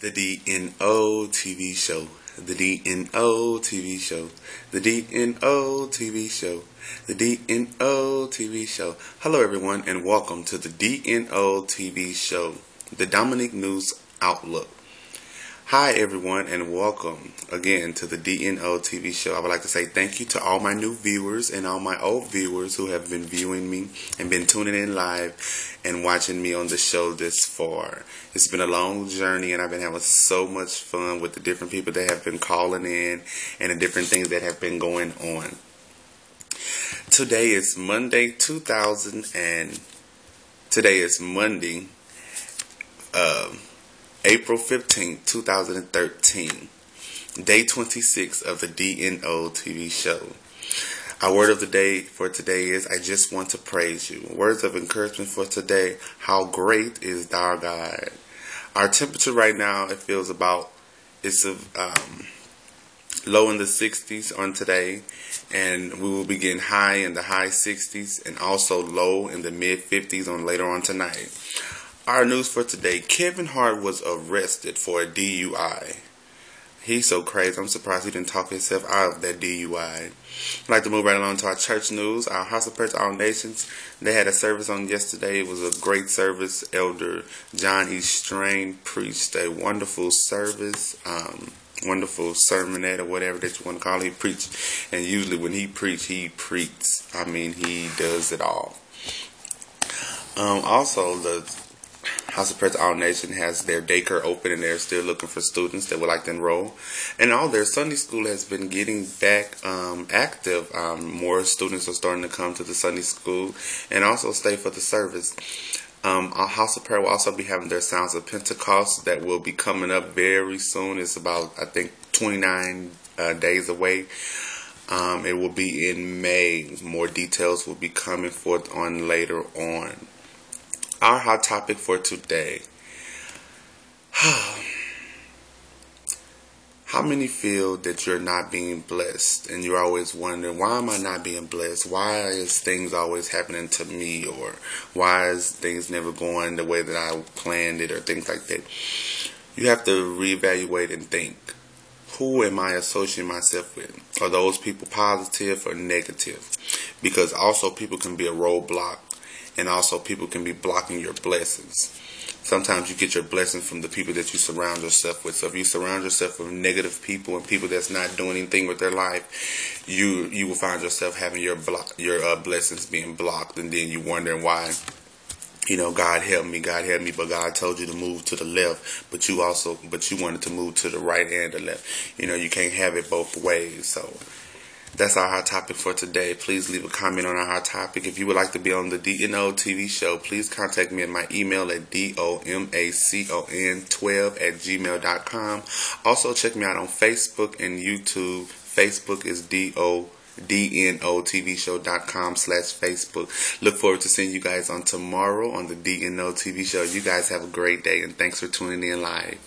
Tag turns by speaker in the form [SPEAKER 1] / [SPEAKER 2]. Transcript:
[SPEAKER 1] The DNO TV show. The DNO TV show. The DNO TV show. The DNO TV show. Hello, everyone, and welcome to the DNO TV show, the Dominic News Outlook. Hi, everyone, and welcome again to the DNO TV show. I would like to say thank you to all my new viewers and all my old viewers who have been viewing me and been tuning in live and watching me on the show this far. It's been a long journey, and I've been having so much fun with the different people that have been calling in and the different things that have been going on. Today is Monday, 2000, and today is Monday. Um, April 15, 2013, day 26 of the DNO TV show. Our word of the day for today is I just want to praise you. Words of encouragement for today How great is our God? Our temperature right now, it feels about, it's a, um, low in the 60s on today, and we will begin high in the high 60s and also low in the mid 50s on later on tonight. Our news for today Kevin Hart was arrested for a DUI. He's so crazy. I'm surprised he didn't talk himself out of that DUI. I'd like to move right along to our church news. Our House of Prayer All Nations. They had a service on yesterday. It was a great service. Elder John E. Strain preached a wonderful service. Um, wonderful sermonette or whatever that you want to call it. He preached. And usually when he preached, he preaches. I mean, he does it all. Um, also, the House of Prayer All Nation has their daycare open and they're still looking for students that would like to enroll. And all their Sunday school has been getting back um, active. Um, more students are starting to come to the Sunday school and also stay for the service. Um, our House of Prayer will also be having their Sounds of Pentecost that will be coming up very soon. It's about, I think, 29 uh, days away. Um, it will be in May. More details will be coming forth on later on. Our hot topic for today. How many feel that you're not being blessed and you're always wondering, why am I not being blessed? Why is things always happening to me? Or why is things never going the way that I planned it or things like that? You have to reevaluate and think, who am I associating myself with? Are those people positive or negative? Because also people can be a roadblock and also people can be blocking your blessings. Sometimes you get your blessings from the people that you surround yourself with. So if you surround yourself with negative people and people that's not doing anything with their life, you you will find yourself having your block your uh, blessings being blocked, and then you wondering why. You know, God help me, God help me, but God told you to move to the left, but you also, but you wanted to move to the right and the left. You know, you can't have it both ways. So, that's our hot topic for today. Please leave a comment on our hot topic. If you would like to be on the DNO TV show, please contact me at my email at domacon12 at gmail.com. Also, check me out on Facebook and YouTube. Facebook is DO dnotvshow.com slash Facebook. Look forward to seeing you guys on tomorrow on the DNO TV show. You guys have a great day and thanks for tuning in live.